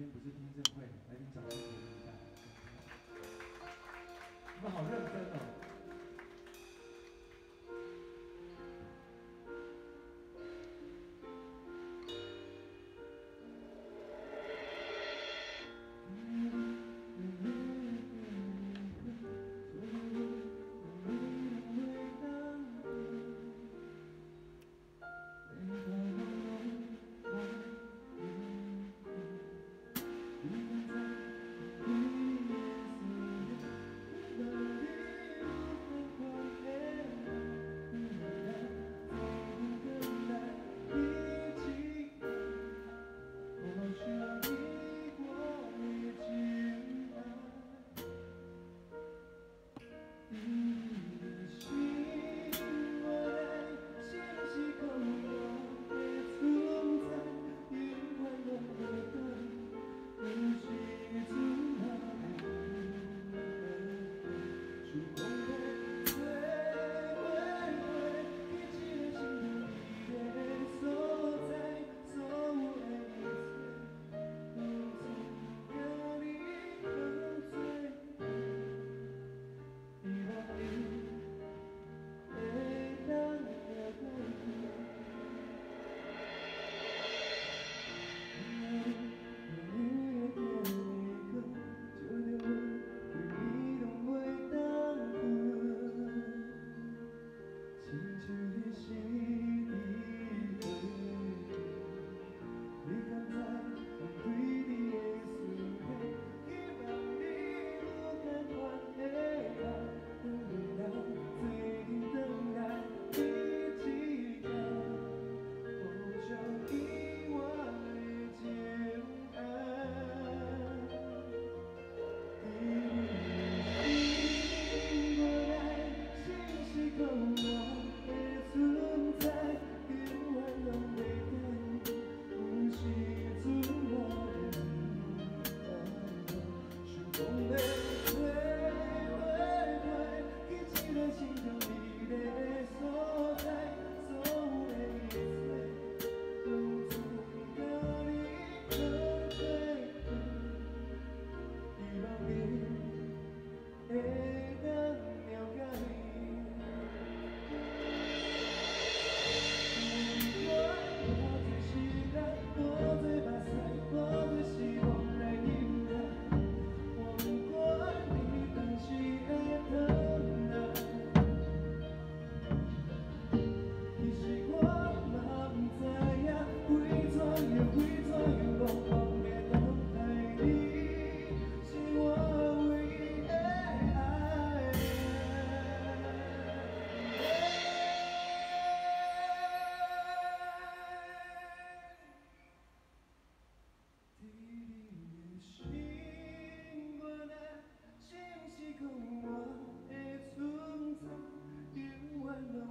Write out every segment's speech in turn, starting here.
今天不是听证会，来点掌声鼓励一下。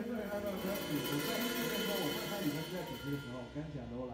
面对面还没有说，我在面对，我问他以前是在主持的时候，我跟他讲多了。